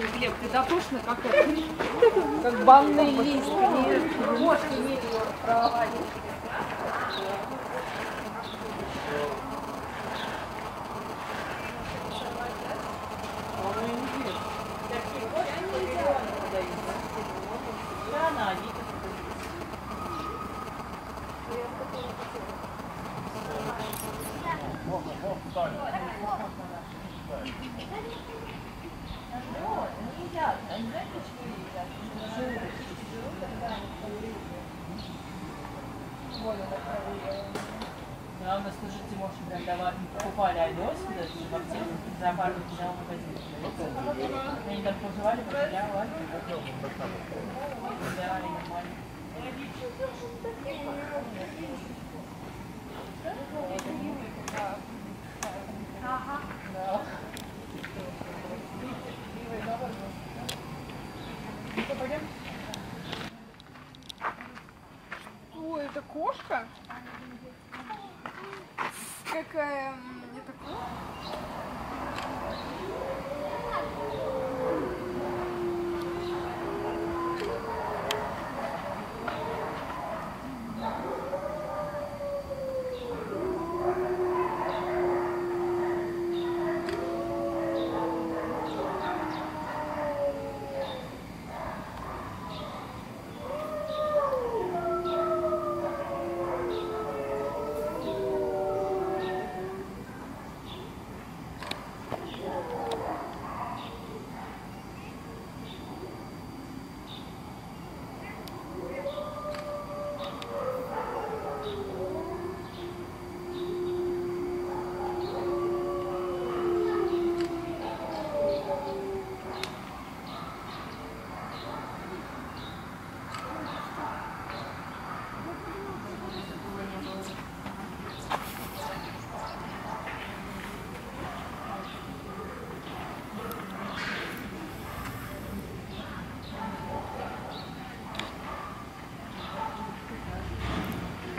Ты дотошно, как это? Как банный лист. Не проводить. Главное, слушайте, может, прям давали, покупали овес, вот этот в аптеке, зоопарк взял магазин. Они там проживали, потеряли, Да, Это кошка? Какая...